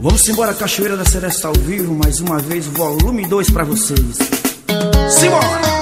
Vamos embora, Cachoeira da Seresta ao vivo, mais uma vez, volume 2 para vocês. Simbora!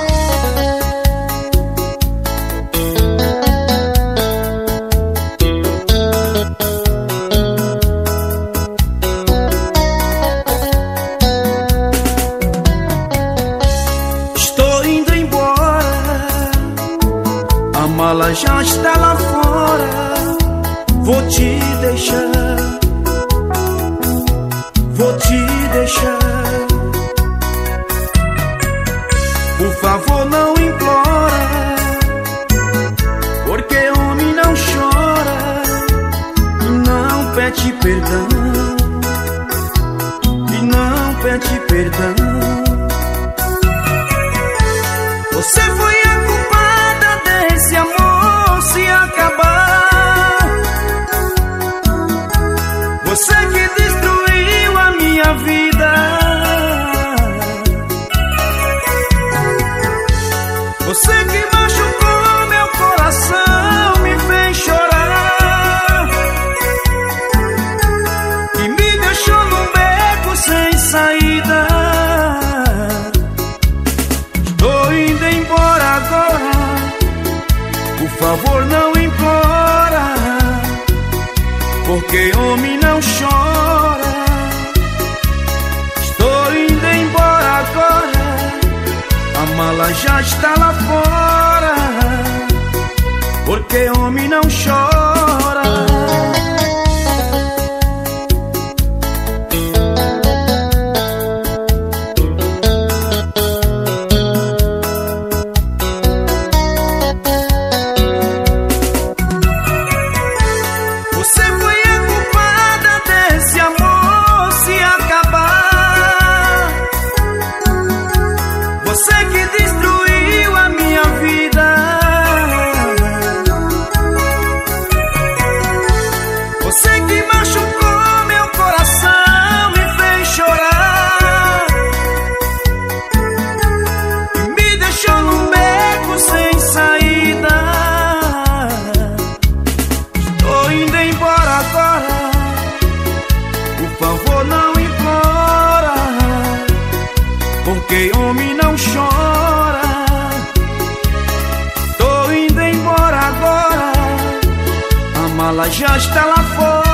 Está lá fora.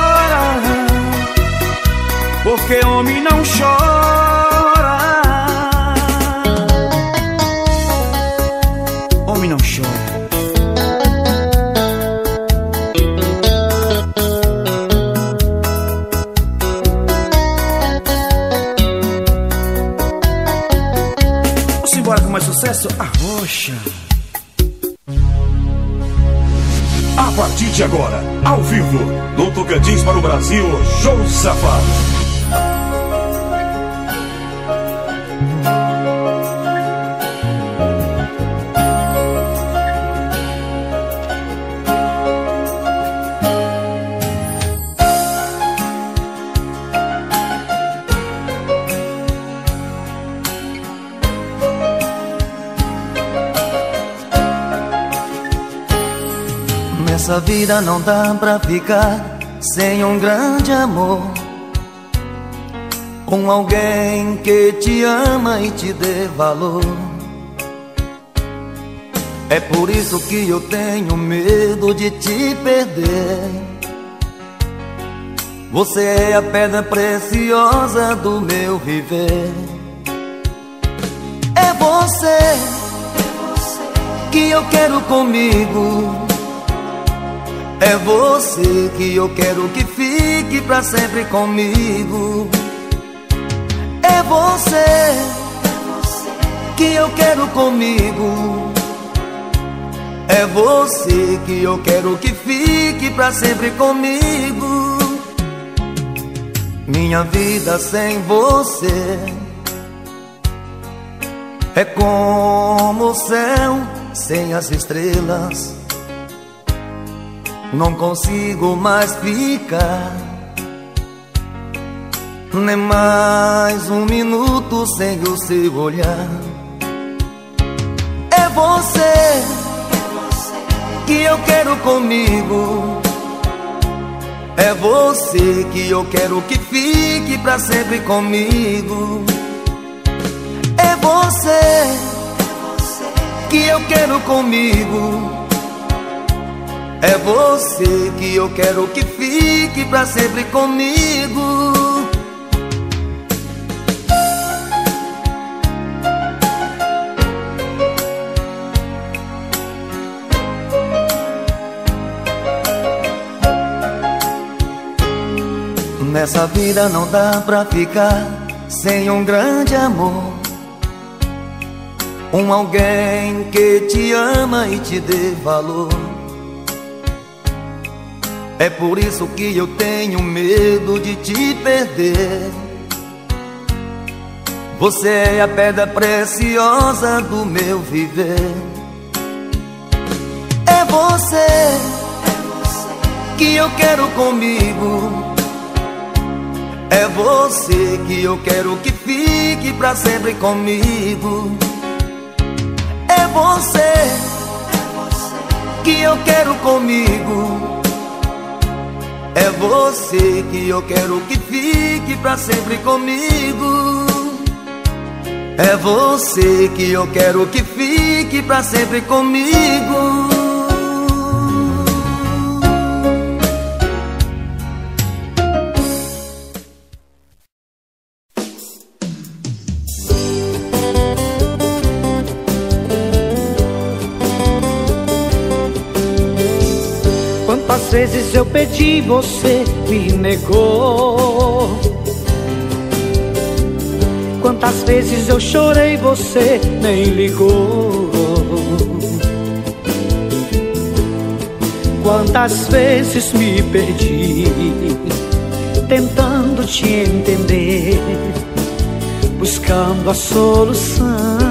Porque homem não chora. Homem não chora. Vamos embora com mais sucesso? A rocha. A partir de agora, ao vivo, no Tocantins para o Brasil, Show Safado. Nessa vida não dá pra ficar sem um grande amor. Com alguém que te ama e te dê valor. É por isso que eu tenho medo de te perder. Você é a pedra preciosa do meu viver. É você que eu quero comigo. É você que eu quero que fique pra sempre comigo. É você que eu quero comigo. É você que eu quero que fique pra sempre comigo. Minha vida sem você é como o céu sem as estrelas. Não consigo mais ficar Nem mais um minuto sem o seu olhar É você que eu quero comigo É você que eu quero que fique pra sempre comigo. É você que eu quero comigo. É você que eu quero que fique pra sempre comigo. Nessa vida não dá pra ficar sem um grande amor. Um alguém que te ama e te dê valor. É por isso que eu tenho medo de te perder. Você é a pedra preciosa do meu viver. É você que eu quero comigo. É você que eu quero que fique pra sempre comigo. É você que eu quero comigo. É você que eu quero que fique pra sempre comigo. É você que eu quero que fique pra sempre comigo. Eu pedi, você me negou. Quantas vezes eu chorei, você nem ligou. Quantas vezes me perdi, tentando te entender, buscando a solução.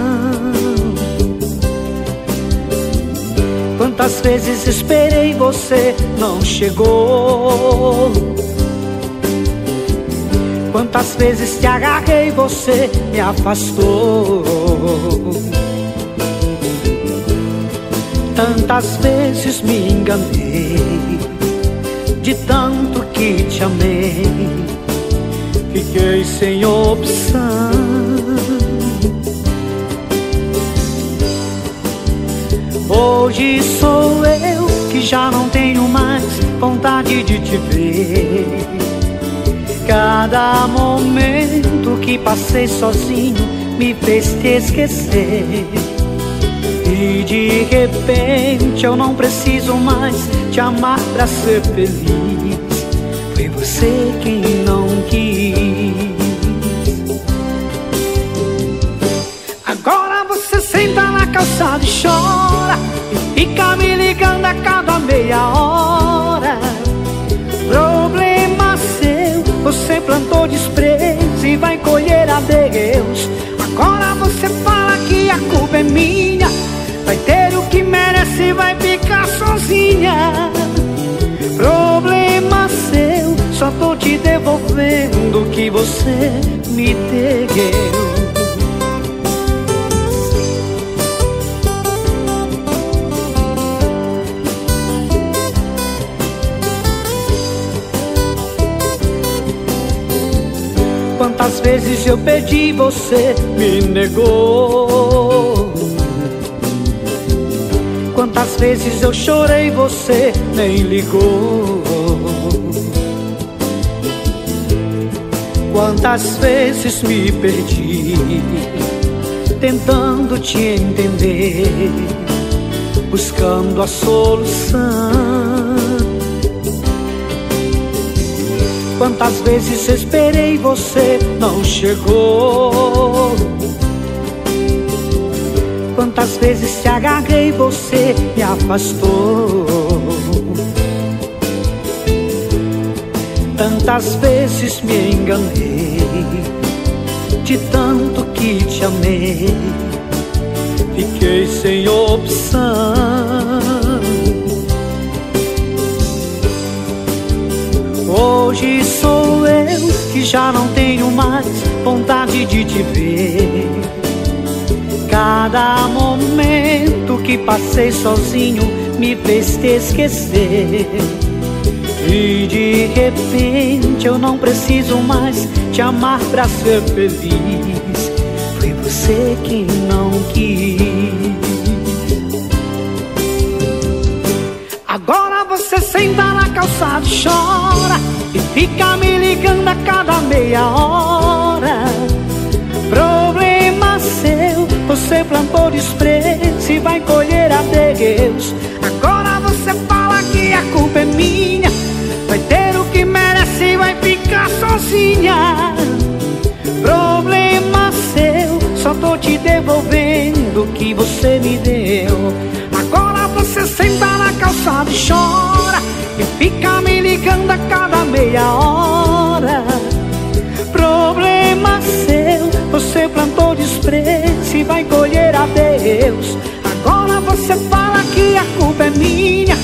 Quantas vezes esperei você não chegou? Quantas vezes te agarrei você me afastou? Tantas vezes me enganei De tanto que te amei. Fiquei sem opção Hoje sou eu que já não tenho mais vontade de te ver. Cada momento que passei sozinho me fez te esquecer. E de repente eu não preciso mais te amar pra ser feliz. Foi você quem não calçada e chora. Fica me ligando a cada meia hora. Problema seu Você plantou desprezo e vai colher a Deus. Agora você fala que a culpa é minha Vai ter o que merece e vai ficar sozinha. Problema seu Só tô te devolvendo o que você me deu Quantas vezes eu pedi, você me negou. Quantas vezes eu chorei, você nem ligou. Quantas vezes me perdi, tentando te entender, buscando a solução. Quantas vezes esperei você não chegou. Quantas vezes te agarrei você me afastou. Tantas vezes me enganei De tanto que te amei. Fiquei sem opção. Hoje que já não tenho mais vontade de te ver. Cada momento que passei sozinho me fez te esquecer. E de repente eu não preciso mais te amar pra ser feliz. Foi você que não quis. Agora você senta e chora E fica me ligando a cada meia hora. Problema seu, você plantou desprezo e vai colher adeus Agora você fala que a culpa é minha Vai ter o que merece e vai ficar sozinha. Problema seu, só tô te devolvendo o que você me deu. Agora você senta na calçada e chora fica me ligando a cada meia hora. Problema seu, você plantou desprezo e vai colher adeus Agora você fala que a culpa é minha.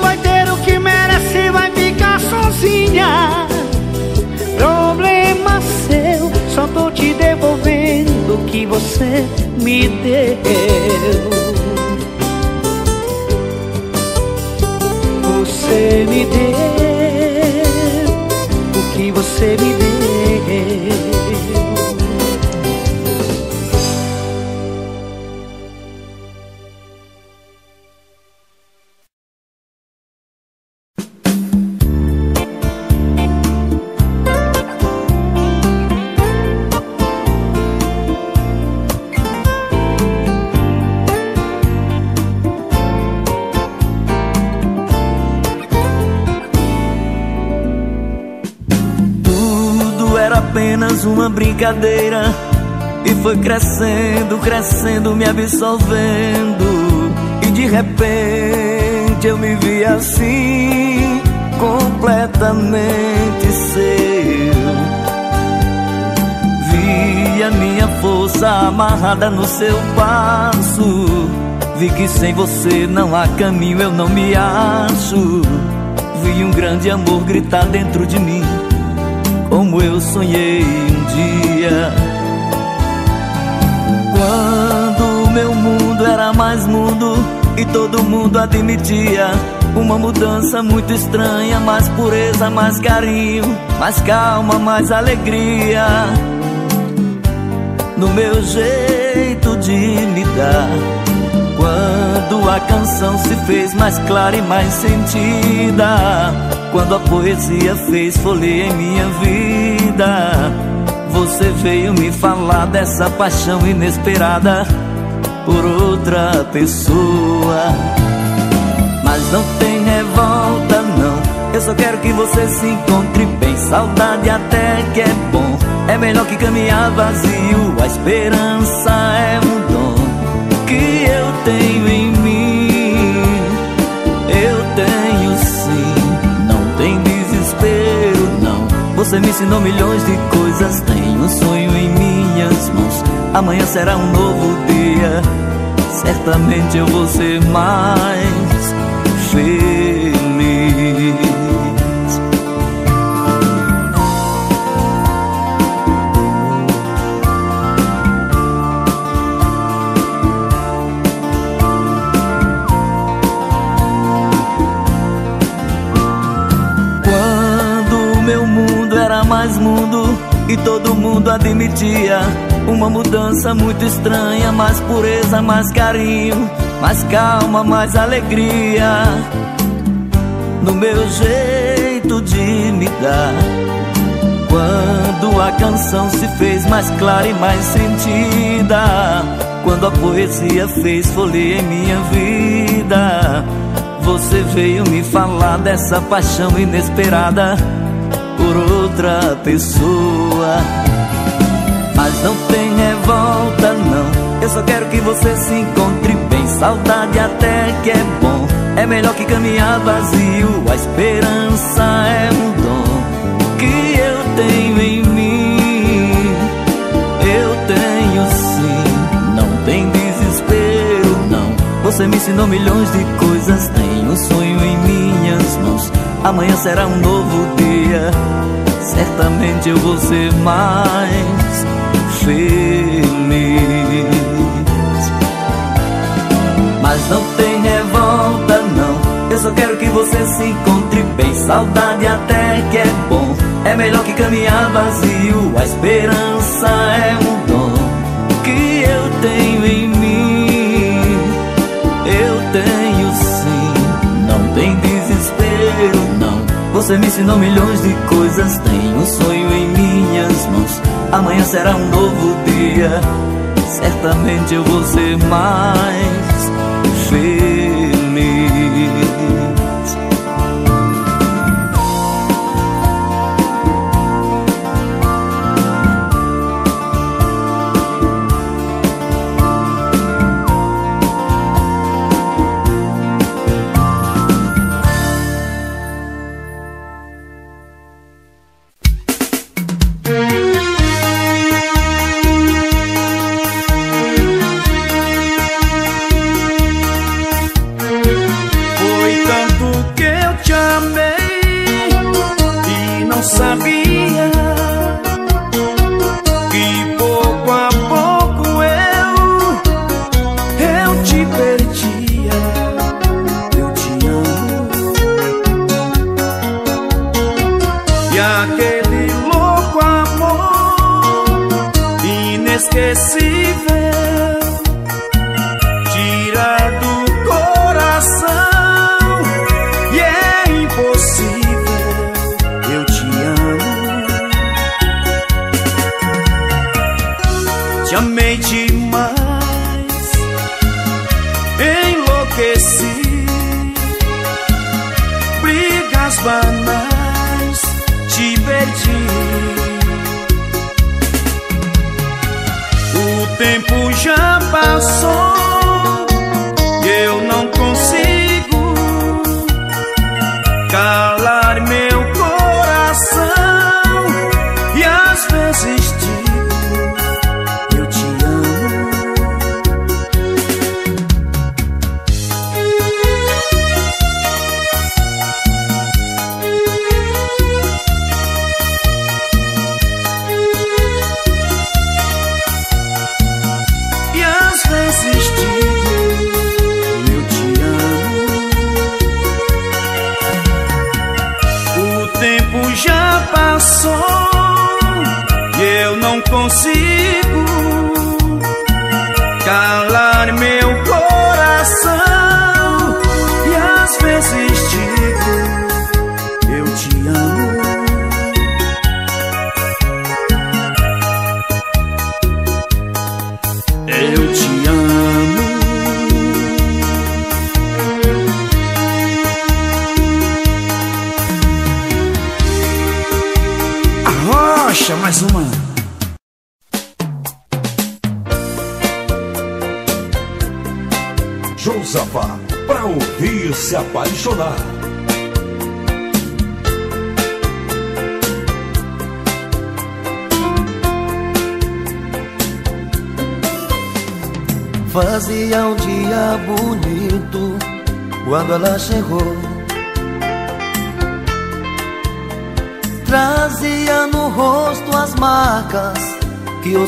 Vai ter o que merece vai ficar sozinha. Problema seu, só tô te devolvendo o que você me deu Me deu o que você me deu brincadeira E foi crescendo, crescendo, me absolvendo. E de repente eu me vi assim Completamente seu. Vi a minha força amarrada no seu passo. Vi que sem você não há caminho, eu não me acho. Vi um grande amor gritar dentro de mim como eu sonhei dia. Quando meu mundo era mais mundo e todo mundo admitia uma mudança muito estranha, mais pureza, mais carinho, mais calma, mais alegria. No meu jeito de me dar. Quando a canção se fez mais clara e mais sentida Quando a poesia fez folha em minha vida Você veio me falar dessa paixão inesperada Por outra pessoa. Mas não tem revolta não. Eu só quero que você se encontre bem. Saudade até que é bom. É melhor que caminhar vazio. A esperança é um dom que eu tenho em mim. Eu tenho sim, não tem desespero, não. Você me ensinou milhões de coisas, um sonho em minhas mãos. Amanhã será um novo dia, certamente eu vou ser mais feliz. Quando meu mundo era mais mundo e todo mundo admitia uma mudança muito estranha, mais pureza, mais carinho, mais calma, mais alegria. No meu jeito de me dar. Quando a canção se fez mais clara e mais sentida, quando a poesia fez folha em minha vida, você veio me falar dessa paixão inesperada por outra pessoa. Mas não tem revolta, não. Eu só quero que você se encontre bem. Saudade até que é bom. É melhor que caminhar vazio. A esperança é um dom que eu tenho em mim. Eu tenho sim, não tem desespero, não. Você me ensinou milhões de coisas. Tenho um sonho em minhas mãos. Amanhã será um novo dia. Certamente eu vou ser mais feliz. Mas não tem revolta, não. Eu só quero que você se encontre bem. Saudade até que é bom, é melhor que caminhar vazio. A esperança é um Você me ensinou milhões de coisas, tenho um sonho em minhas mãos. Amanhã será um novo dia, certamente eu vou ser mais feliz.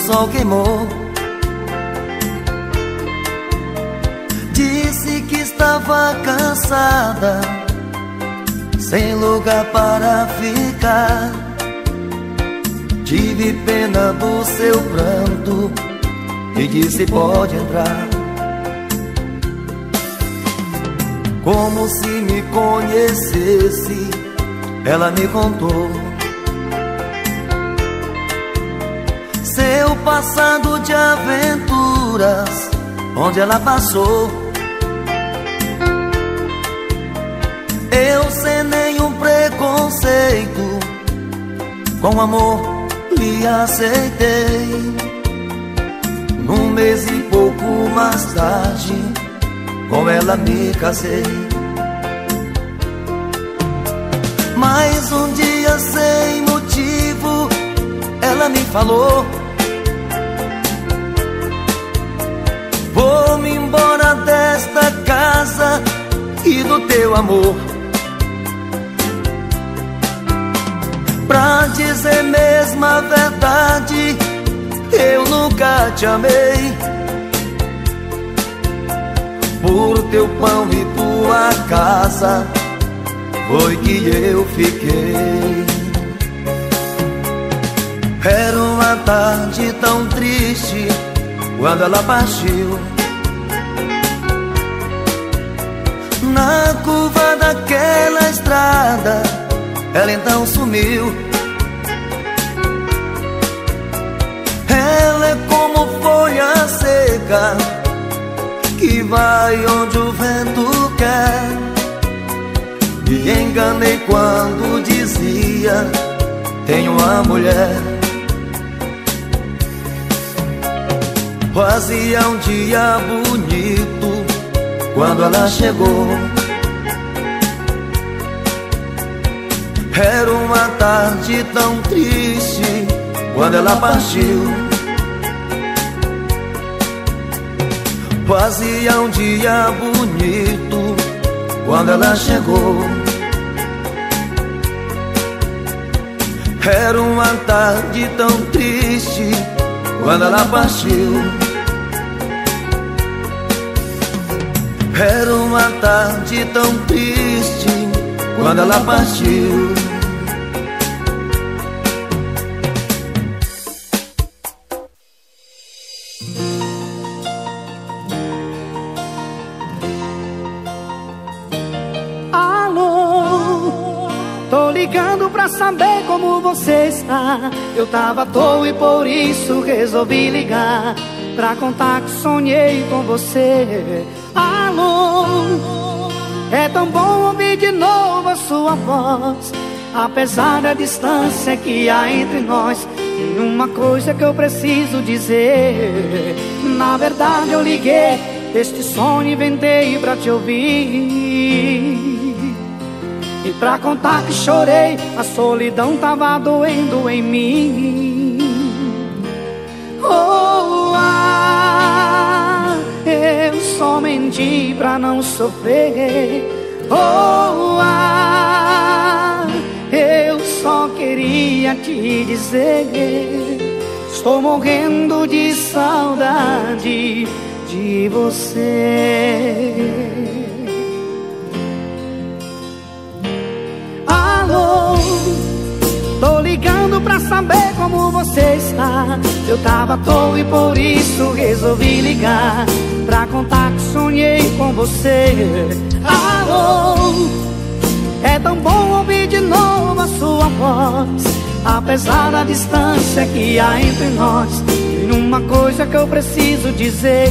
Sol queimou. Disse que estava cansada, sem lugar para ficar. Tive pena do seu pranto e disse: Pode entrar. Como se me conhecesse, ela me contou passado de aventuras, onde ela passou. Eu sem nenhum preconceito, com amor lhe aceitei. Num mês e pouco mais tarde, com ela me casei. Mais um dia sem motivo, ela me falou do teu amor. Pra dizer mesmo a verdade, eu nunca te amei. Por teu pão e tua casa, foi que eu fiquei. Era uma tarde tão triste quando ela partiu. Na curva daquela estrada, ela então sumiu. Ela é como folha seca que vai onde o vento quer. Me enganei quando dizia: Tenho uma mulher. Fazia um dia bonito quando ela chegou. Era uma tarde tão triste quando ela partiu. Fazia um dia bonito quando ela chegou. Era uma tarde tão triste quando ela partiu. Era uma tarde tão triste quando ela partiu. saber como você está. Eu tava à toa e por isso resolvi ligar. Pra contar que sonhei com você. É tão bom ouvir de novo a sua voz. Apesar da distância que há entre nós, tem uma coisa que eu preciso dizer. Na verdade, eu liguei este sonho inventei pra te ouvir. E pra contar que chorei, a solidão tava doendo em mim. Só menti pra não sofrer. Oh, ah, eu só queria te dizer. Estou morrendo de saudade de você. Tô ligando pra saber como você está Eu tava à toa e por isso resolvi ligar Pra contar que sonhei com você. Alô? É tão bom ouvir de novo a sua voz Apesar da distância que há entre nós. Tem uma coisa que eu preciso dizer.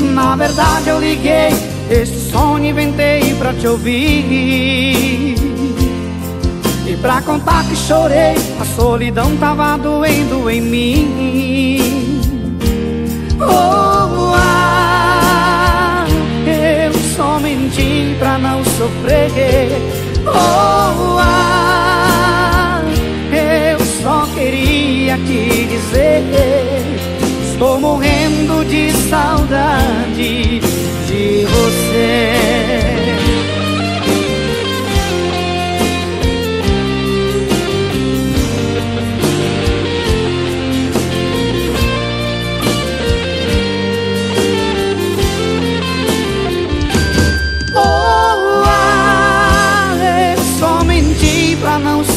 Na verdade eu liguei Este sonho inventei pra te ouvir. E pra contar que chorei, a solidão tava doendo em mim. Oh, menti pra não sofrer. Oh, ah, eu só queria te dizer. Estou morrendo de saudade de você.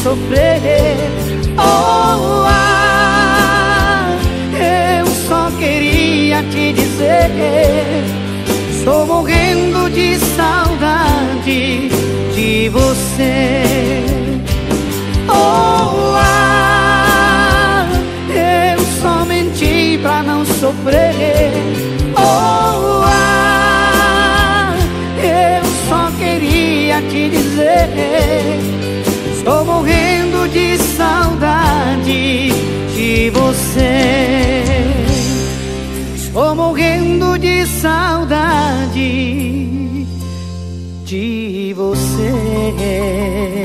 Sofrer. Oh, ah, eu só queria te dizer: estou morrendo de saudade de você. Oh, ah, eu só menti pra não sofrer. Oh, ah, eu só queria te dizer Estou morrendo de saudade de você. Estou morrendo de saudade de você.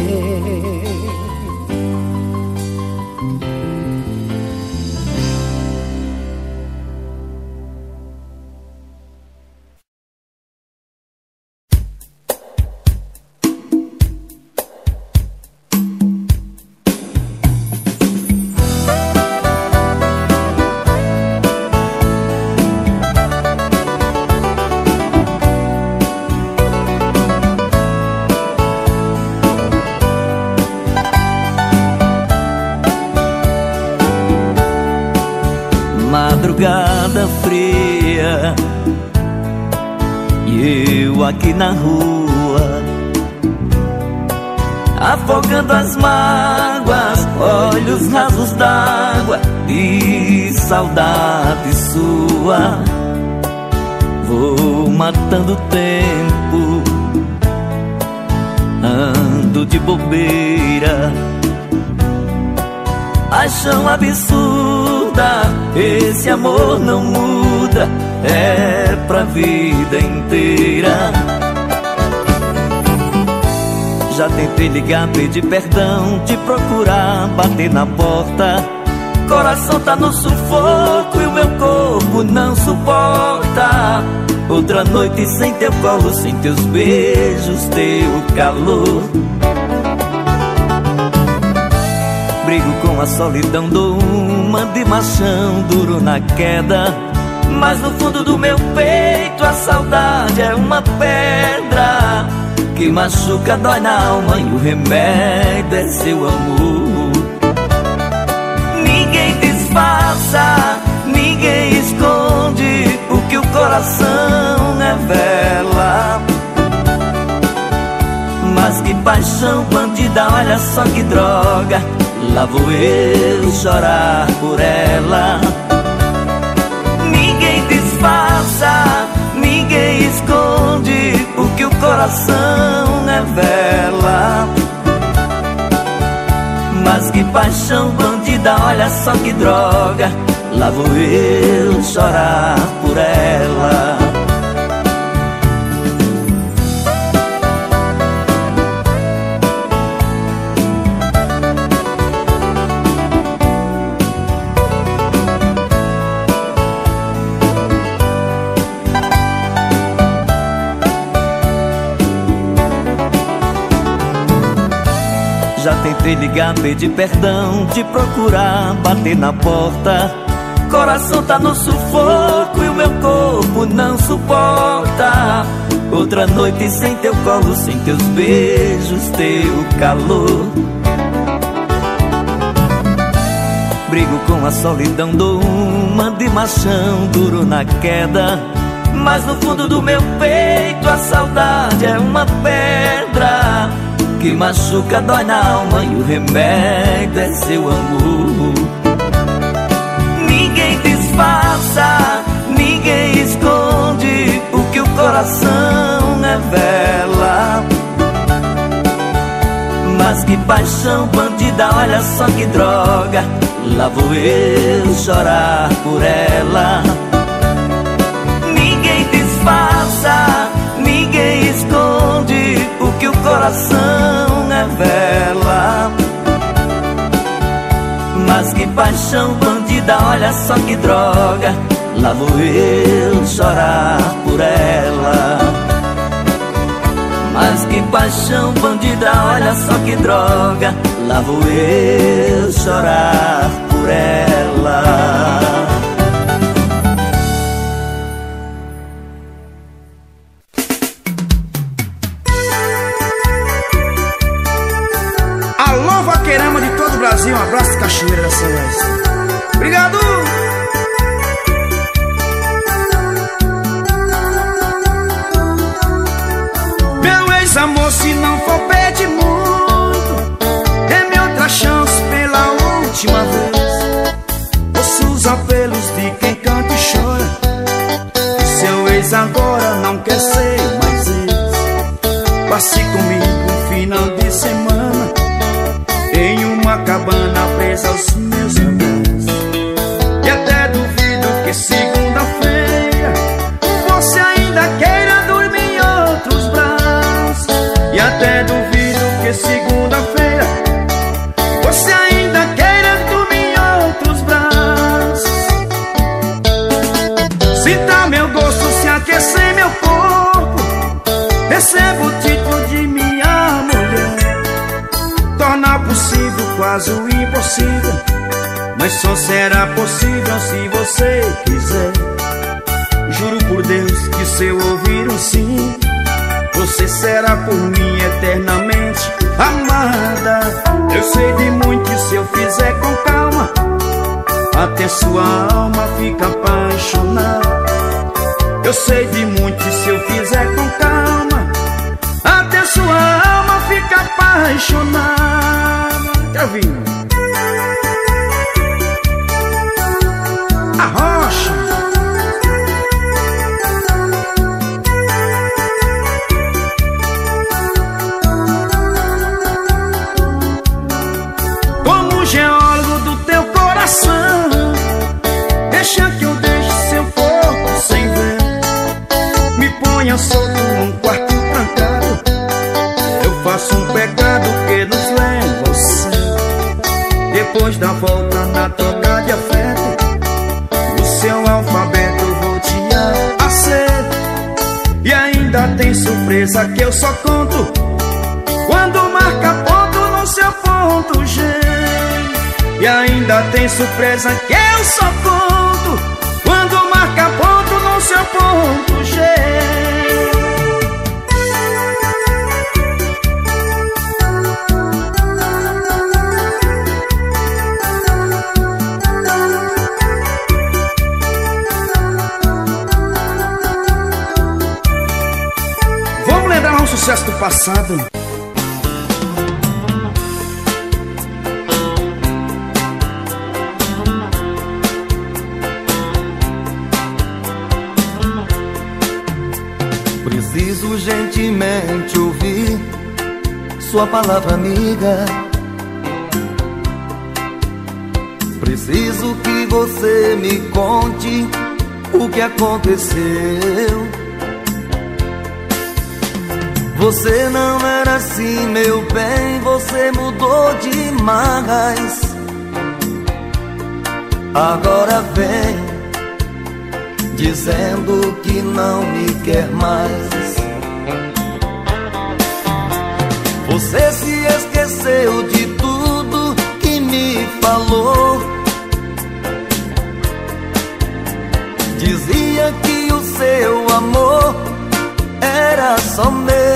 Na rua Afogando as mágoas, olhos rasos d'água De saudade sua. Vou matando o tempo Ando de bobeira Paixão absurda Esse amor não muda É pra vida inteira Já tentei ligar, pedir perdão Te procurar, bater na porta. Coração tá no sufoco e o meu corpo não suporta. Outra noite sem teu colo, sem teus beijos, teu calor. Brigo com a solidão, dou uma de machão duro na queda. Mas no fundo do meu peito a saudade é uma pedra Que machuca, dói na alma e o remédio é seu amor. Ninguém disfarça, ninguém esconde O que o coração revela. Mas que paixão bandida, olha só que droga. Lá vou eu chorar por ela. Ninguém disfarça, ninguém esconde O que o coração revela. Mas que paixão bandida, olha só que droga. Lá vou eu chorar por ela Tentei ligar, pedir perdão, te procurar, bater na porta. Coração tá no sufoco e o meu corpo não suporta. Outra noite sem teu colo, sem teus beijos, teu calor. Brigo com a solidão, dou uma de machão duro na queda. Mas no fundo do meu peito a saudade é uma pedra que machuca, dói na alma e o remédio é seu amor. Ninguém disfarça, ninguém esconde o que o coração revela. Mas que paixão bandida, olha só que droga. Lá vou eu chorar por ela. Ninguém disfarça, coração revela. Mas que paixão bandida, olha só que droga. Lá vou eu chorar por ela. Mas que paixão bandida, olha só que droga. Lá vou eu chorar por ela. Só será possível se você quiser. Juro por Deus que se eu ouvir um sim, você será por mim eternamente amada. Eu sei de muito se eu fizer com calma, até sua alma fica paz. apaixonar Eu sei de muito se eu fizer com calma Até sua alma fica apaixonada Quer da volta na troca de afeto. O seu alfabeto vou te ser E ainda tem surpresa que eu só conto Quando marca ponto no seu ponto G. E ainda tem surpresa que eu só conto Quando marca ponto no seu ponto G sucesso do passado. Preciso gentilmente ouvir sua palavra amiga. Preciso que você me conte o que aconteceu. Você não era assim, meu bem, você mudou demais. Agora vem dizendo que não me quer mais. Você se esqueceu de tudo que me falou. Dizia que o seu amor era só meu,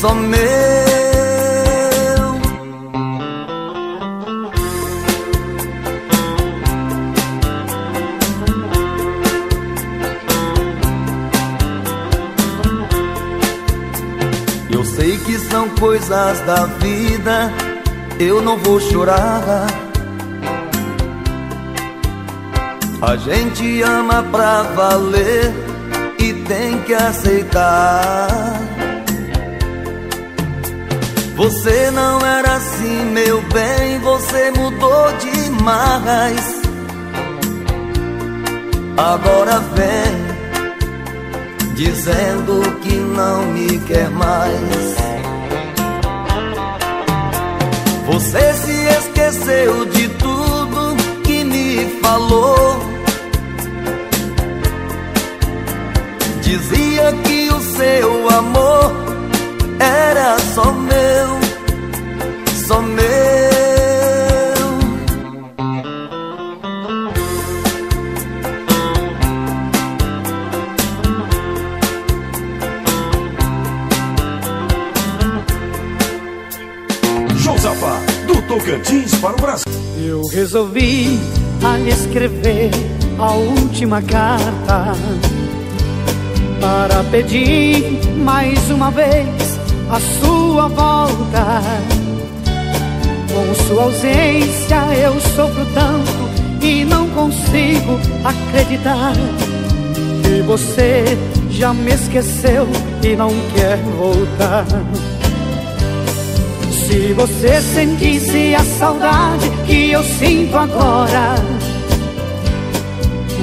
só meu. Eu sei que são coisas da vida, eu não vou chorar. A gente ama pra valer tem que aceitar. Você não era assim, meu bem, você mudou demais. Agora vem dizendo que não me quer mais. Você se esqueceu de tudo que me falou. Dizia que o seu amor era só meu, só meu. Josafá, do Tocantins para o Brasil. Eu resolvi a lhe escrever a última carta para pedir mais uma vez a sua volta. Com sua ausência eu sofro tanto e não consigo acreditar que você já me esqueceu e não quer voltar. Se você sentisse a saudade que eu sinto agora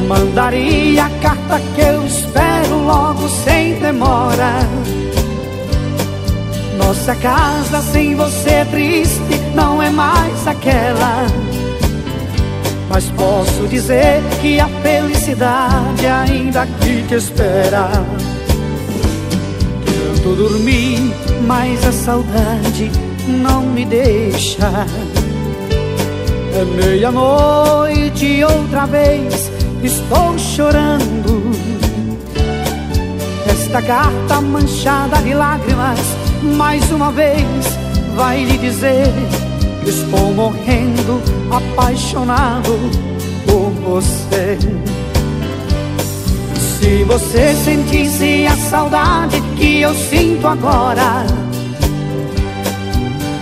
Mandaria a carta que eu espero logo sem demora. Nossa casa sem você triste não é mais aquela. Mas posso dizer que a felicidade ainda aqui te espera. Tento dormir, mas a saudade não me deixa. É meia-noite outra vez estou chorando. Esta carta manchada de lágrimas, mais uma vez vai lhe dizer: Estou morrendo, apaixonado por você. Se você sentisse a saudade que eu sinto agora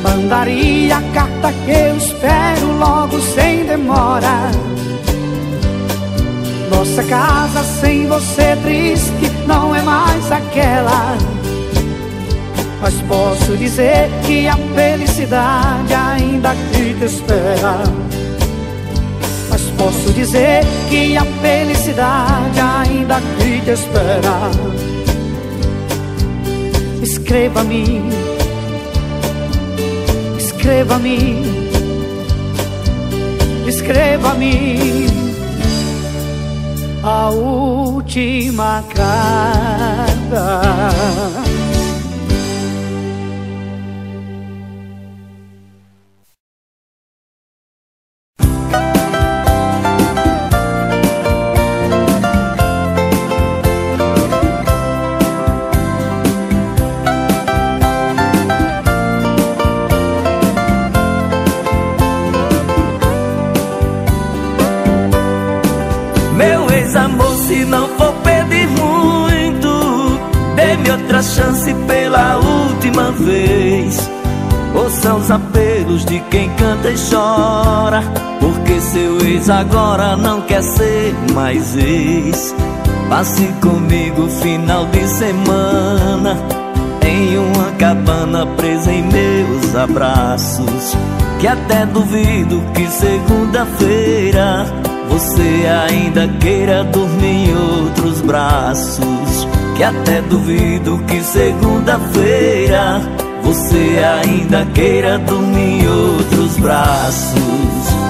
Mandaria a carta que eu espero logo sem demora Nossa casa sem você triste não é mais aquela Mas posso dizer que a felicidade ainda aqui te espera. Mas posso dizer que a felicidade ainda aqui te espera. Escreva-me. Escreva-me, escreva-me. A última carta. E chora, porque seu ex agora não quer ser mais ex. Passe comigo final de semana, em uma cabana presa em meus abraços. Que até duvido que segunda-feira você ainda queira dormir em outros braços. Que até duvido que segunda-feira Você ainda queira dormir em outros braços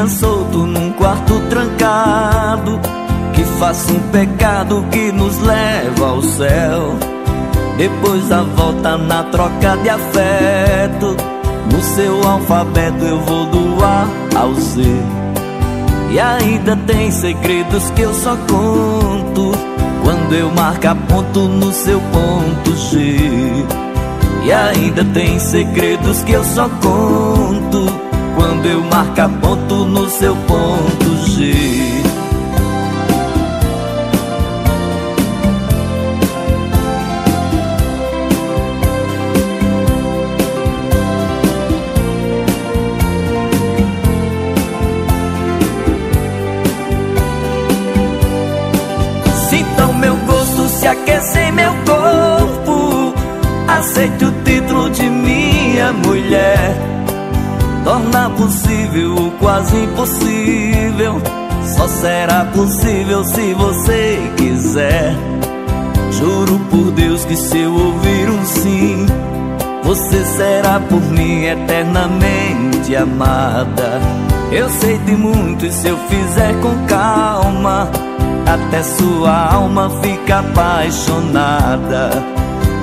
Ponha solto num quarto trancado Que faça um pecado que nos leva ao céu. Depois a volta na troca de afeto No seu alfabeto eu vou do A ao Z E ainda tem segredos que eu só conto Quando eu marco ponto no seu ponto G. E ainda tem segredos que eu só conto Quando eu marco ponto no seu ponto G. Sinta o meu gosto se aquecer meu corpo. Aceite o de minha mulher Torna possível o quase impossível. Só será possível se você quiser. Juro por Deus que se eu ouvir um sim Você será por mim eternamente amada. Eu sei de muito e se eu fizer com calma Até sua alma fica apaixonada.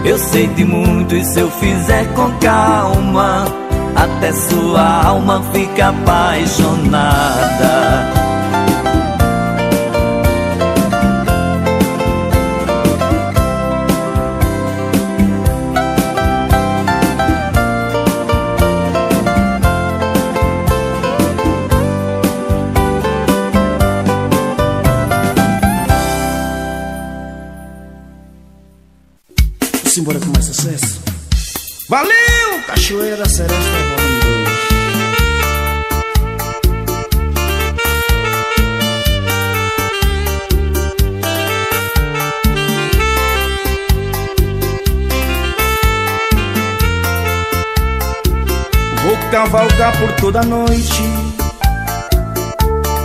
Eu sei de muito e se eu fizer com calma Até sua alma fica apaixonada Cachoeira da 2 Vou cavalgar por toda noite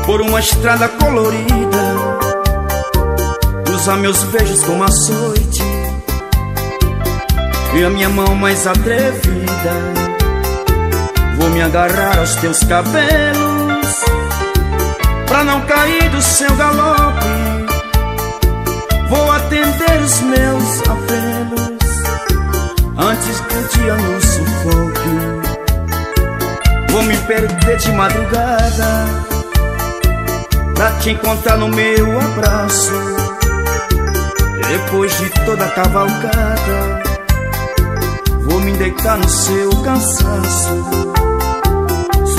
Por uma estrada colorida Usar meus beijos como açoite e a minha mão mais atrevida. Vou me agarrar aos teus cabelos. Pra não cair do seu galope. Vou atender os meus apelos. Antes que o dia nos sufoque. Vou me perder de madrugada. Pra te encontrar no meu abraço. Depois de toda a cavalgada. Vou me deitar no seu cansaço.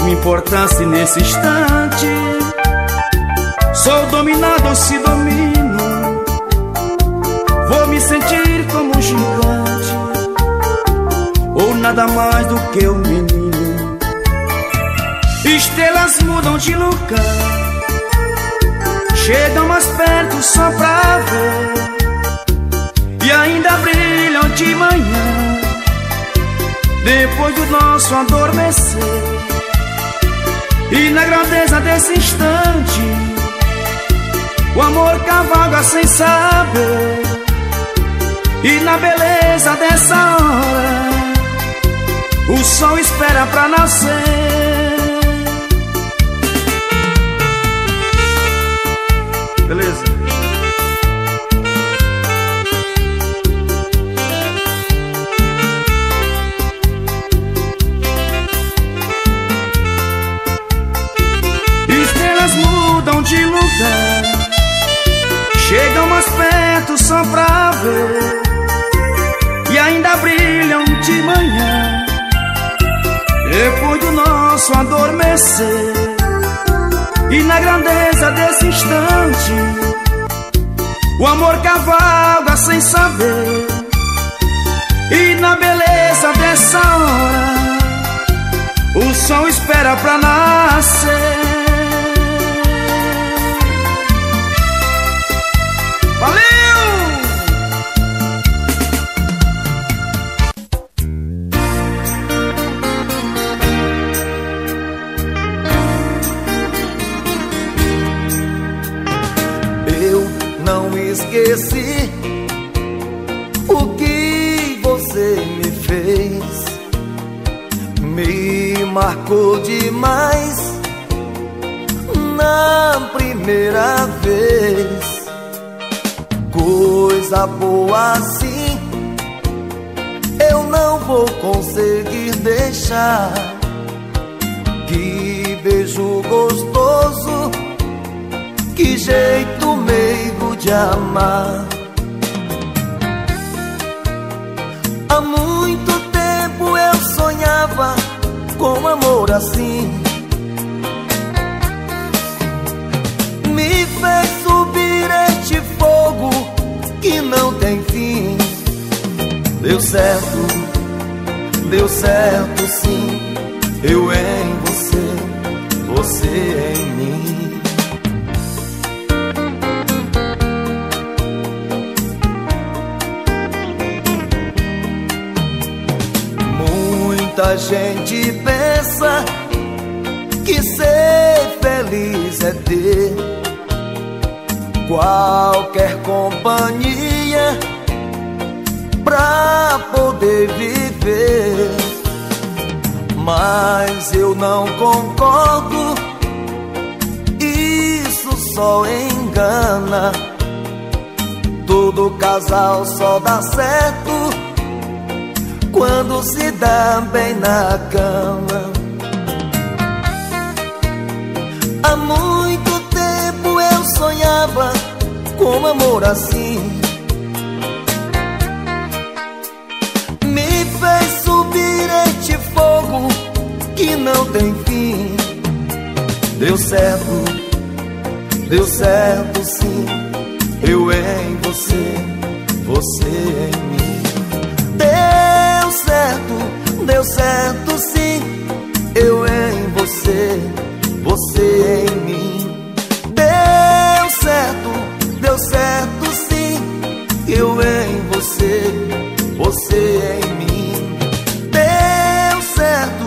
Me importasse nesse instante. Sou dominado ou se domino. Vou me sentir como um gigante. Ou nada mais do que um menino. Estrelas mudam de lugar. Chegam mais perto só pra ver. E ainda brilham de manhã Depois do nosso adormecer. E na grandeza desse instante o amor cavalga sem saber. E na beleza dessa hora O sol espera pra nascer só pra ver. E ainda brilham de manhã. Depois do nosso adormecer. E na grandeza desse instante O amor cavalga sem saber. E na beleza dessa hora O sol espera pra nascer esqueci o que você me fez. Me marcou demais na primeira vez. Coisa boa assim, eu não vou conseguir deixar. Que beijo gostoso, que jeito meigo de amar. Há muito tempo eu sonhava com amor assim. Me fez subir este fogo que não tem fim. Deu certo, deu certo sim. Eu em você, você em mim. Muita gente pensa que ser feliz é ter qualquer companhia pra poder viver. Mas eu não concordo, isso só engana. Todo casal só dá certo quando se dá bem na cama. Há muito tempo eu sonhava com amor assim. Me fez subir este fogo que não tem fim. Deu certo, deu certo sim. Eu em você, você em mim. Deu certo sim. Eu em você, você em mim. Deu certo, deu certo sim. Eu em você, você em mim. Deu certo,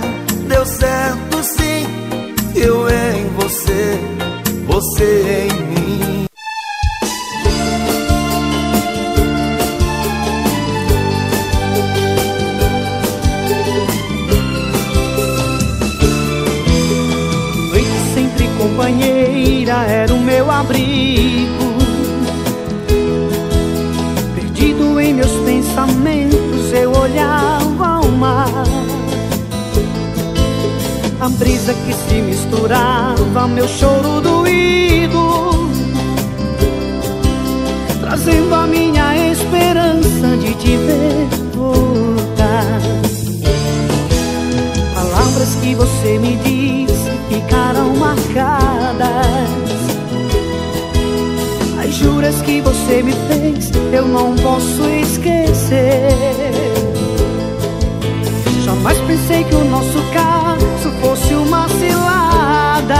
deu certo sim. Eu em você, você em mim. Abrigo. Perdido em meus pensamentos, eu olhava ao mar. A brisa que se misturava meu choro doído Trazendo a minha esperança de te ver voltar Palavras que você me disse ficaram marcadas As juras que você me fez eu não posso esquecer. Jamais pensei que o nosso caso fosse uma cilada.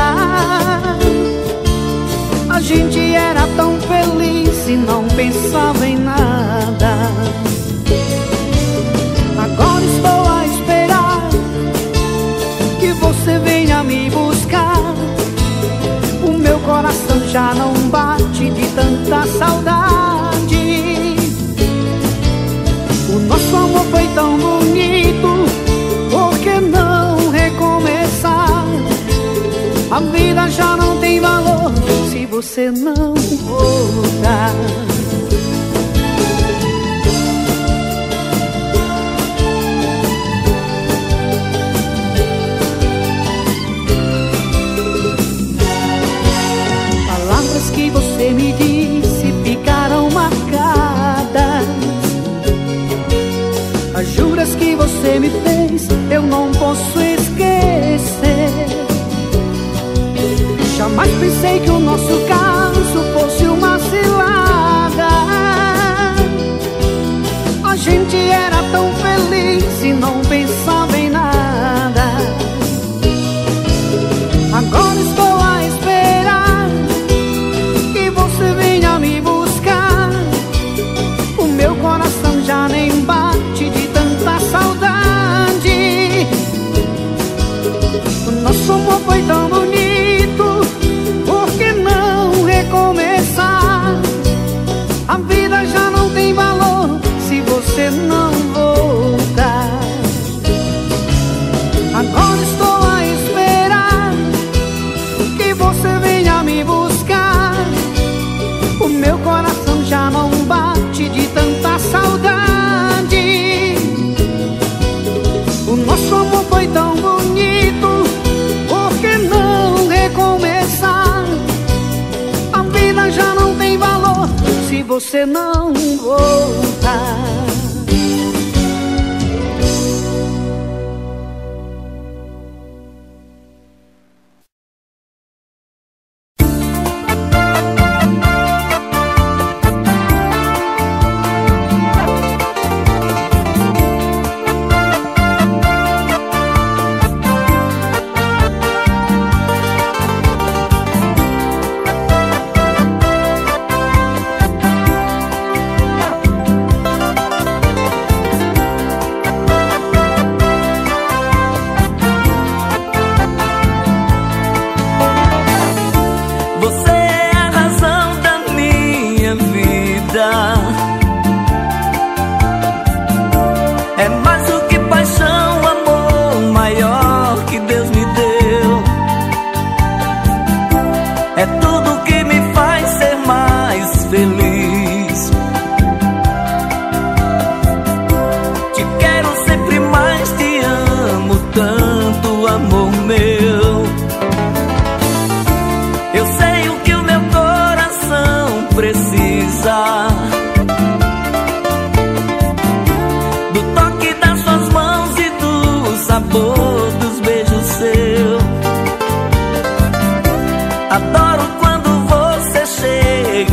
A gente era tão feliz e não pensava em nada. Agora estou a esperar que você venha me buscar. O meu coração já não bate de tanta saudade O nosso amor foi tão bonito A vida já não tem valor se você não voltar. Você me fez eu não posso esquecer. Jamais pensei que o nosso caso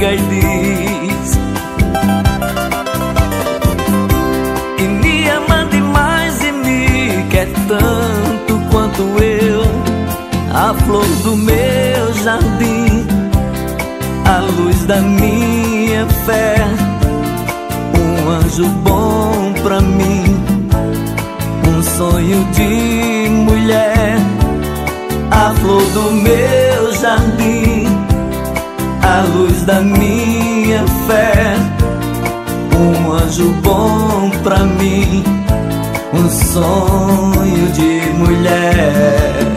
chega e diz E me ama demais e me quer tanto quanto eu. A flor do meu jardim A luz da minha fé. Um anjo bom pra mim Um sonho de mulher. A flor do meu jardim luz da minha fé. Um anjo bom pra mim, um sonho de mulher.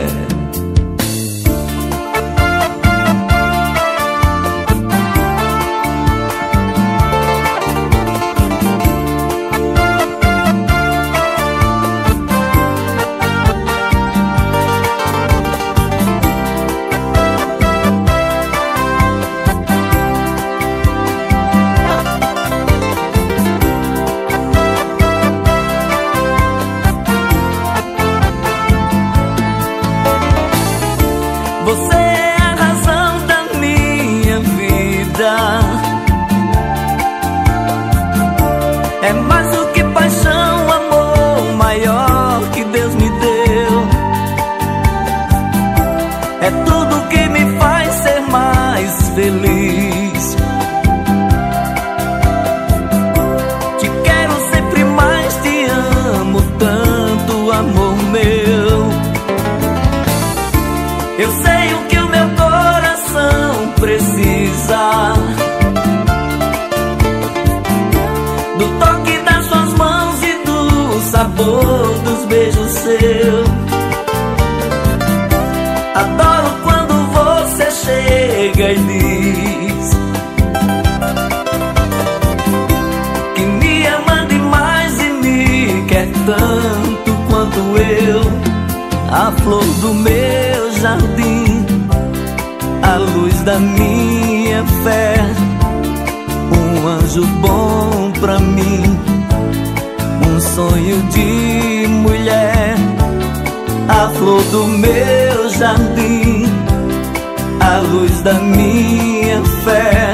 da minha fé.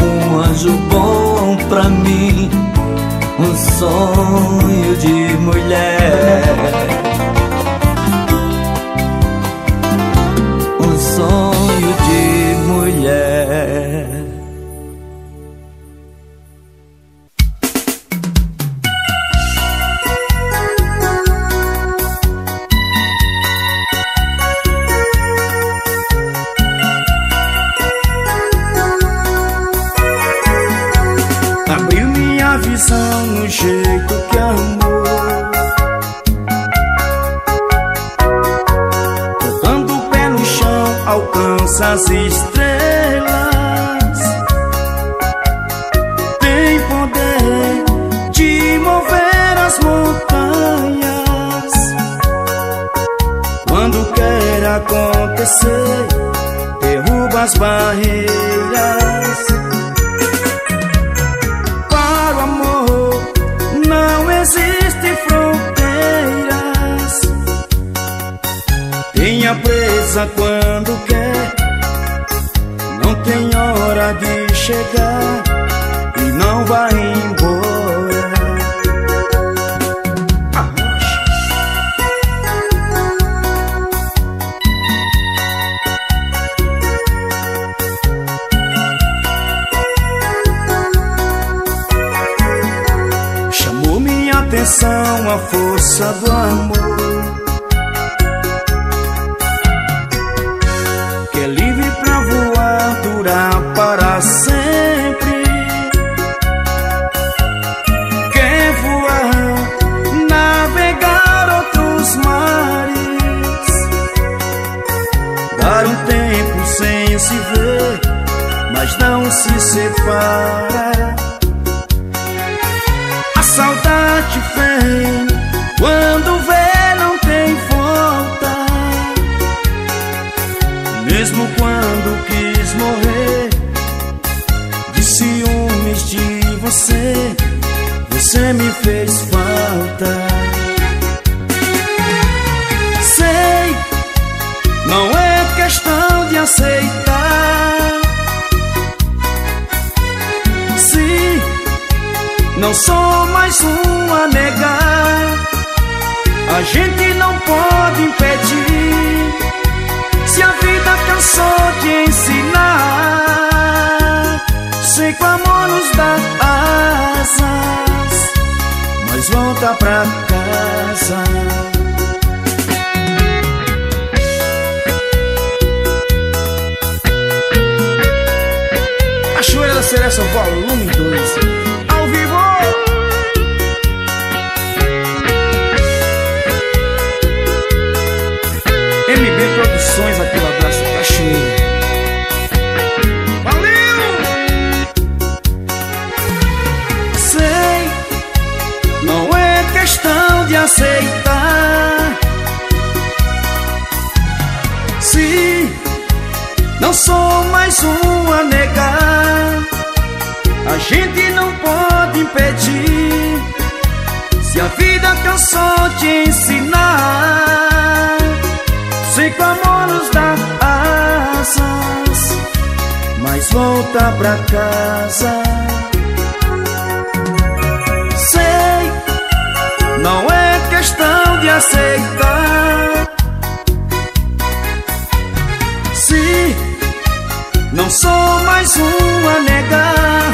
Um anjo bom pra mim, um sonho de mulher. Seleção Volume 2 voltar pra casa. Sei, não é questão de aceitar. Se não sou mais um a negar,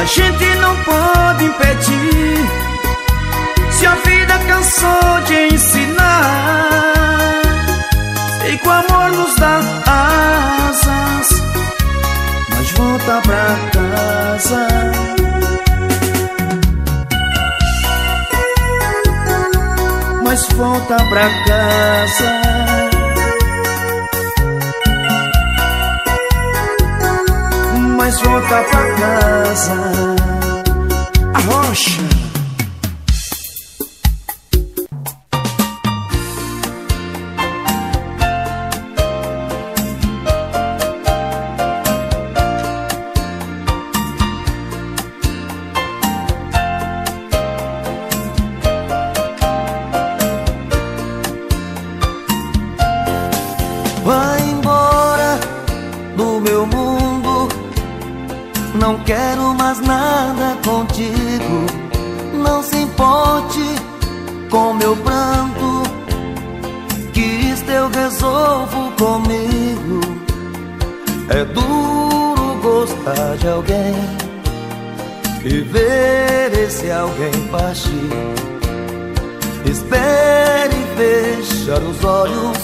a gente não pode impedir. Se a vida cansou de ensinar. Volta pra casa. Mas volta pra casa. Mas volta pra casa. A rocha Não quero mais nada contigo. Não se importe com meu pranto. Que isto eu resolvo comigo. É duro gostar de alguém e ver esse alguém partir. Espere fechar os olhos.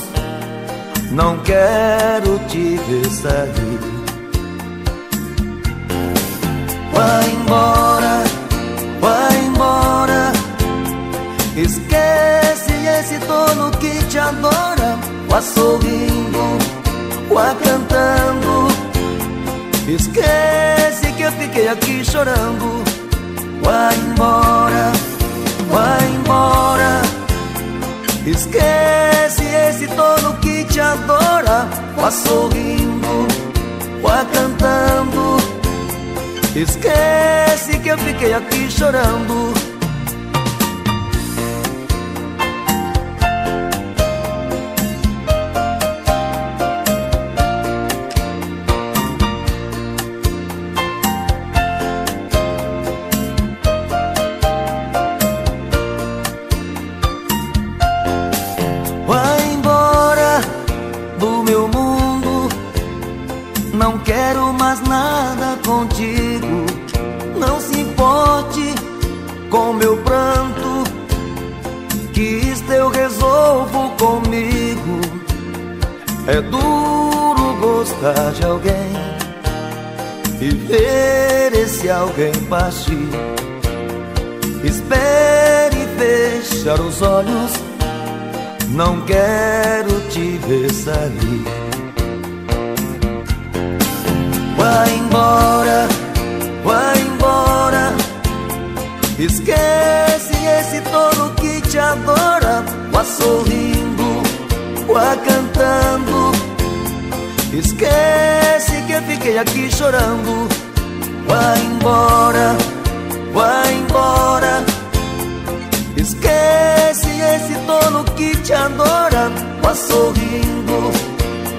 Não quero te ver sair Vai embora, vai embora. Esquece esse dono que te adora. Vá sorrindo, vá cantando. Esquece que eu fiquei aqui chorando. Vai embora, vai embora. Esquece esse dono que te adora. Vá sorrindo, vá cantando. Esquece que eu fiquei aqui chorando. hoje. Espere fechar os olhos, não quero te ver sair. Vai embora, vai embora, esquece esse tolo que te adora, vá sorrindo, vá cantando. Esquece que eu fiquei aqui chorando. Vai embora, vai embora. Esquece esse dono que te adora, vá sorrindo,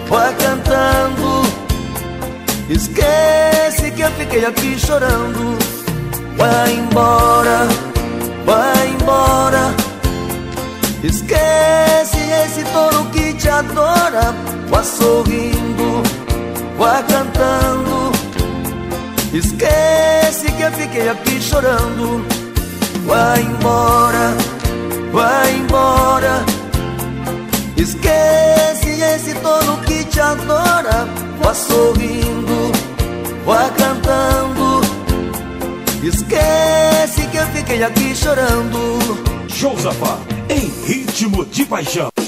vá cantando. Esquece que eu fiquei aqui chorando. Vai embora, vai embora. Esquece esse tolo que te adora. Vá sorrindo, vá cantando. Esquece que eu fiquei aqui chorando. Vai embora, vai embora. Esquece esse tolo que te adora. Vá sorrindo, vá cantando. Esquece que eu fiquei aqui chorando. Josafá, em ritmo de paixão.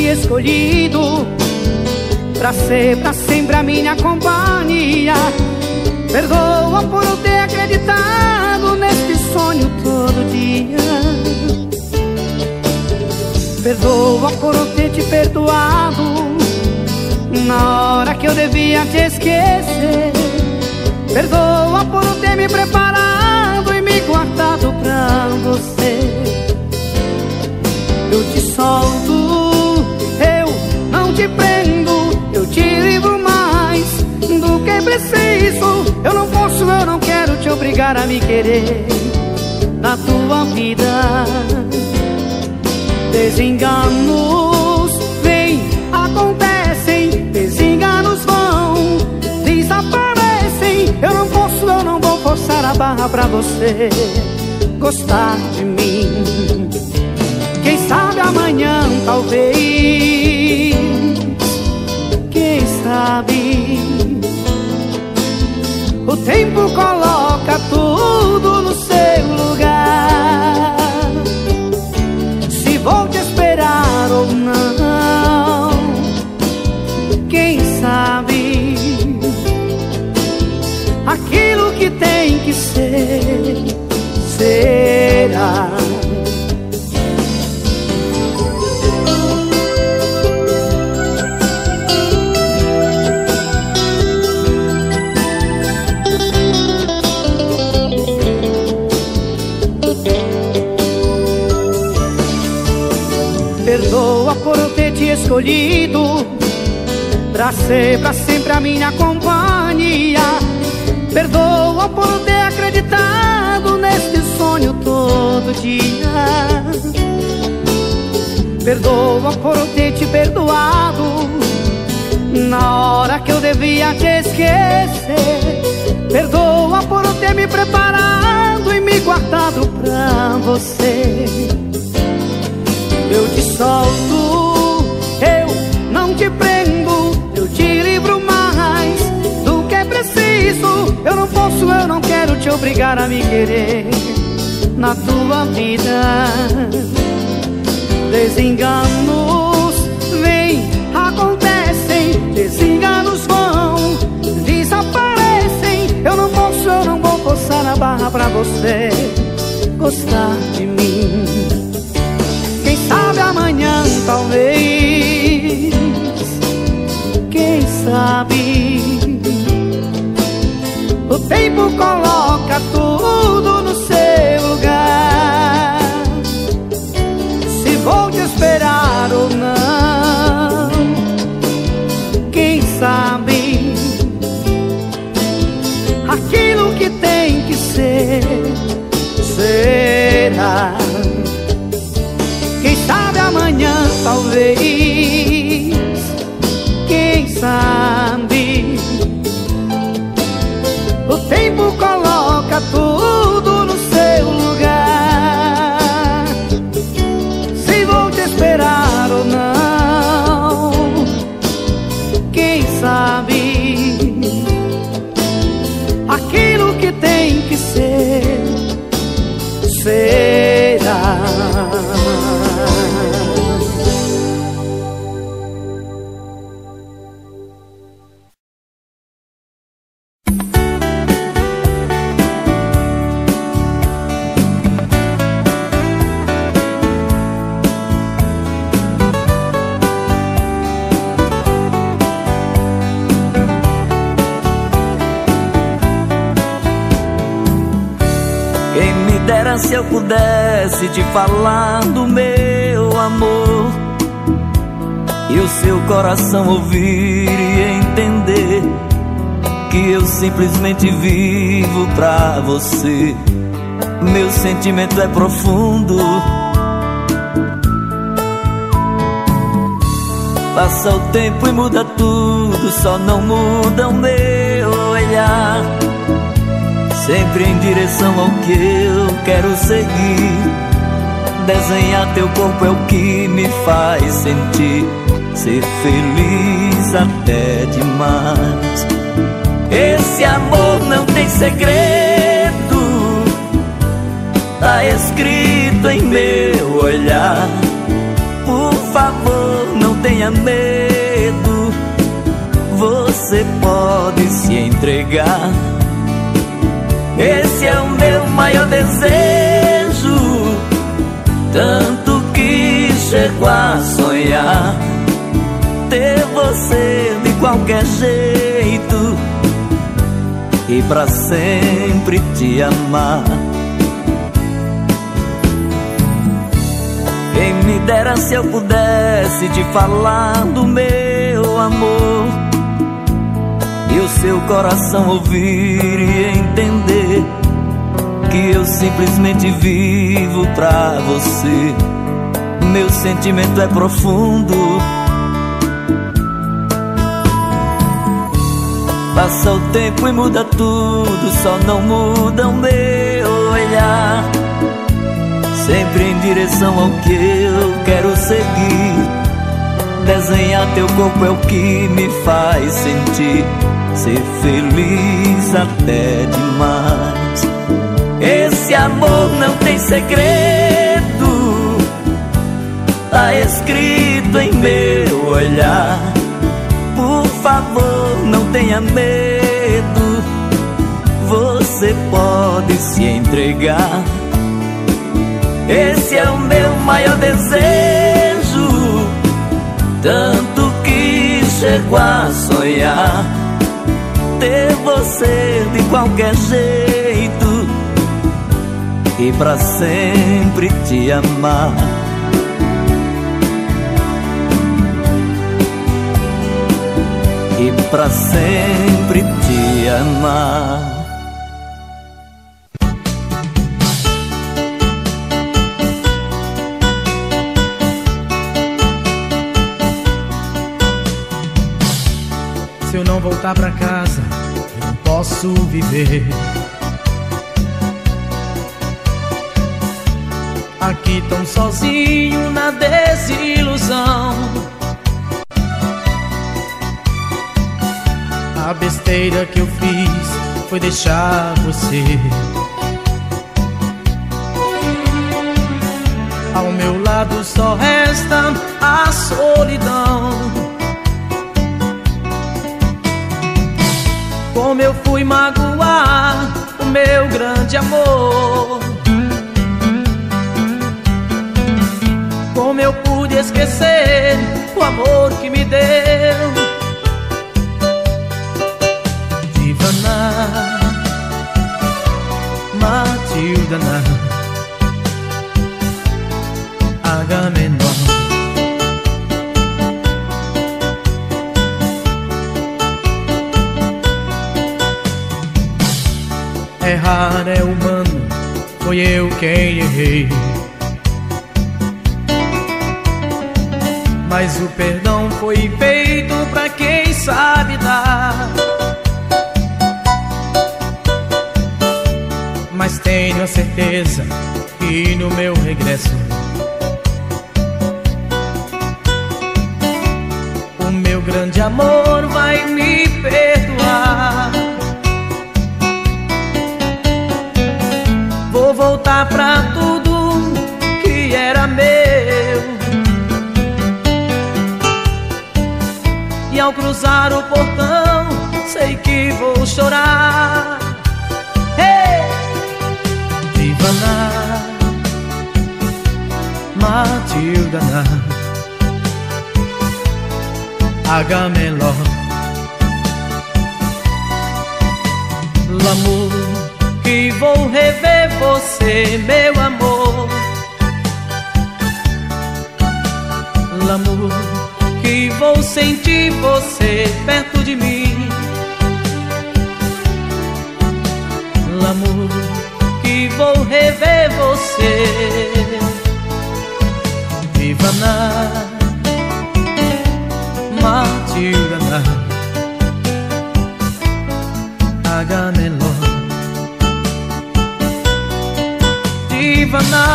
te escolhido Pra ser pra sempre a minha companhia. Perdoa por eu ter acreditado neste sonho todo dia. Perdoa por eu ter te perdoado Na hora que eu devia te esquecer. Perdoa por eu ter me preparado e me guardado pra você. Eu te solto prendo, eu te livro mais do que preciso. Eu não posso, eu não quero te obrigar a me querer na tua vida. Desenganos vem, acontecem, desenganos vão, desaparecem. Eu não posso, eu não vou forçar a barra pra você gostar de mim. Quem sabe amanhã, talvez. Sabe? O tempo coloca tudo no seu lugar. Ser pra sempre a minha companhia. Perdoa por ter acreditado neste sonho todo dia. Perdoa por ter te perdoado Na hora que eu devia te esquecer. Perdoa por ter me preparado e me guardado pra você. Eu te solto, eu não te prendo, preciso. Eu não posso, eu não quero te obrigar a me querer na tua vida. Desenganos vêm, acontecem, desenganos vão, desaparecem. Eu não posso, eu não vou forçar a barra pra você gostar de mim. Quem sabe amanhã, talvez. Quem sabe? Tempo coloca tudo no seu lugar. Se vou te esperar ou não, quem sabe? Aquilo que tem que ser, será. Se eu pudesse te falar do meu amor E o seu coração ouvir e entender Que eu simplesmente vivo pra você Meu sentimento é profundo. Passa o tempo e muda tudo Só não muda o meu olhar Sempre em direção ao que eu quero seguir. Desenhar teu corpo é o que me faz sentir. Ser feliz até demais. Esse amor não tem segredo. Tá escrito em meu olhar. Por favor, não tenha medo. Você pode se entregar esse é o meu maior desejo, tanto que chego a sonhar. Ter você de qualquer jeito. E para sempre te amar. Quem me dera se eu pudesse te falar do meu amor. E o seu coração ouvir e entender. Que eu simplesmente vivo pra você Meu sentimento é profundo Passa o tempo e muda tudo, só não muda o meu olhar. Sempre em direção ao que eu quero seguir. Desenhar teu corpo é o que me faz sentir ser feliz até demais. Amor não tem segredo, tá escrito em meu olhar por favor, não tenha medo. Você pode se entregar. Esse é o meu maior desejo. Tanto que chego a sonhar. Ter você de qualquer jeito. E pra sempre te amar. e pra sempre te amar. Se eu não voltar pra casa, eu não posso viver. Tão sozinho na desilusão. A besteira que eu fiz foi deixar você. Ao meu lado só resta a solidão. Como eu fui magoar o meu grande amor. Esquecer o amor que me deu. Matilda na Agamenon Errar é humano, foi eu quem errei Mas o perdão foi feito pra quem sabe dar mas tenho a certeza que no meu regresso o meu grande amor vai me perdoar. Vou voltar pra ao cruzar o portão, sei que vou chorar. Matilda na Agamemnon. L'amour que vou rever você, meu amor. L'amour vou sentir você perto de mim. L'amour que vou rever você. Viva na Matilda na Agamemnon. Diva na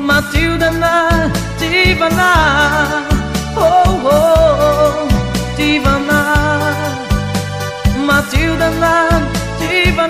Matilda na Matilda na Diva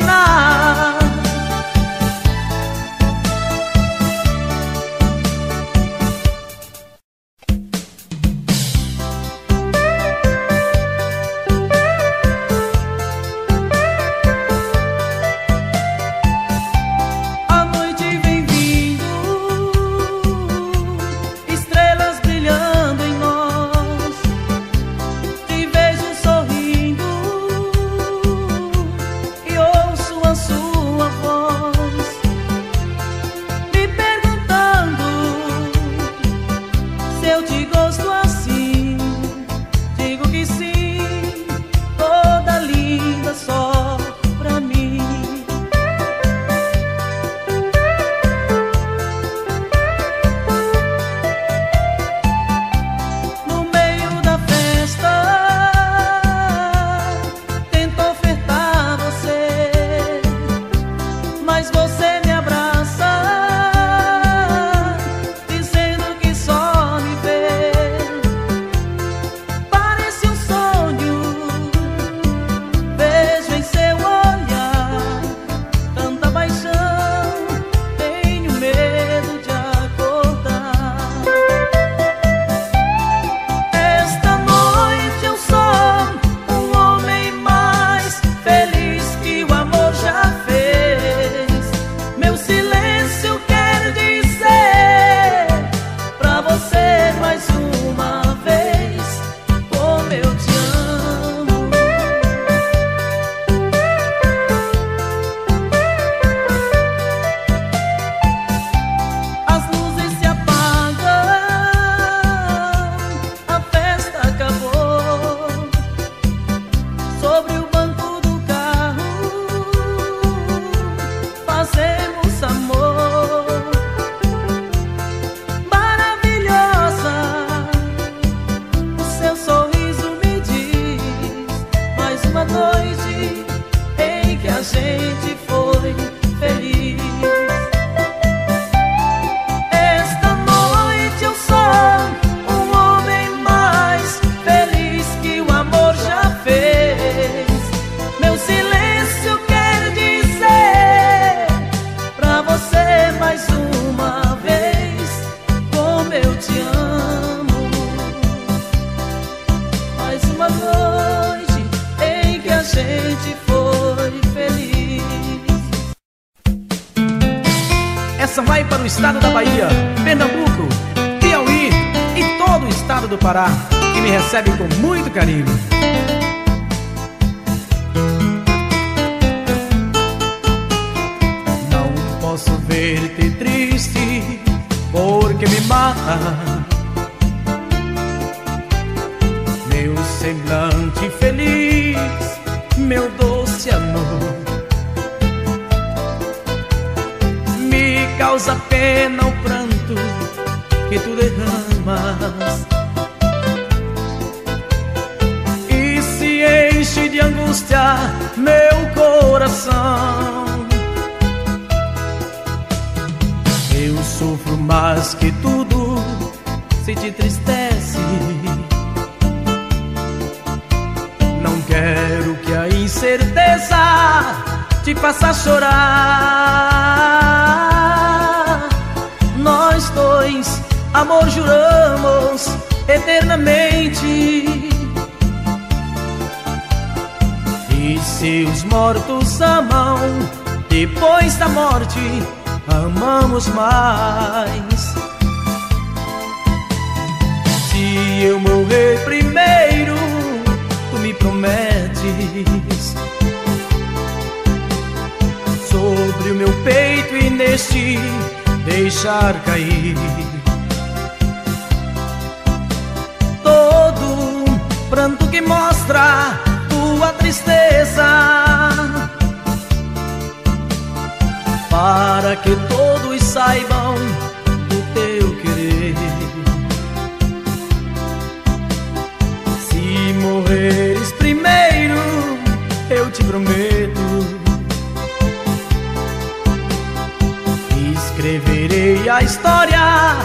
amor juramos eternamente. E se os mortos amam, depois da morte amamos mais. Se eu morrer primeiro, tu me prometes. Sobre o meu peito e neste deixar cair pranto que mostra tua tristeza. Para que todos saibam do teu querer. Se morreres primeiro, eu te prometo. Escreverei a história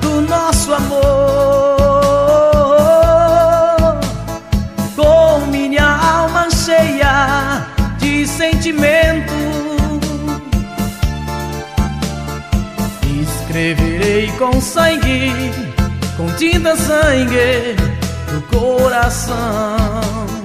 do nosso amor. sentimento. Escreverei com sangue, com tinta sangue do coração.